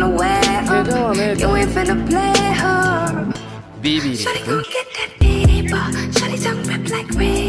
finna wear her. you ain't finna play her. BB. Shawty gon' get that paper. Shawty tongue rip like red.